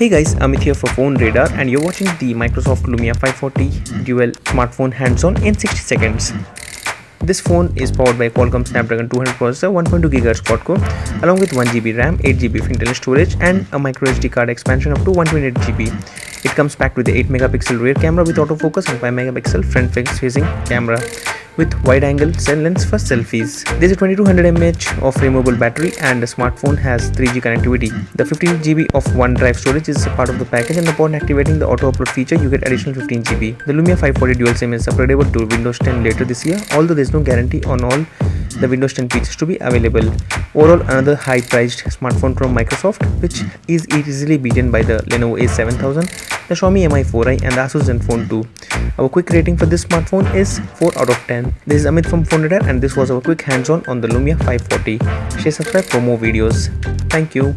Hey guys, Amit here for Phone Radar and you're watching the Microsoft Lumia 540 dual smartphone hands-on in 60 seconds. This phone is powered by Qualcomm Snapdragon 200 processor, 1.2 GHz quad core, along with 1 GB RAM, 8 GB of internal storage, and a micro SD card expansion up to 128 GB. It comes packed with the 8 megapixel rear camera with autofocus and 5 megapixel front-facing camera with wide-angle lens for selfies. There's a 2200 mAh of removable battery and the smartphone has 3G connectivity. The 15 GB of OneDrive storage is a part of the package and upon activating the auto upload feature you get additional 15 GB. The Lumia 540 dual SIM is upgradable to Windows 10 later this year although there is no guarantee on all the Windows 10 features to be available. Overall another high priced smartphone from Microsoft which is easily beaten by the Lenovo A7000, the Xiaomi Mi 4i and the Asus Zenfone 2. Our quick rating for this smartphone is 4 out of 10. This is Amit from Phone Radar and this was our quick hands-on on the Lumia 540. Share subscribe for more videos. Thank you.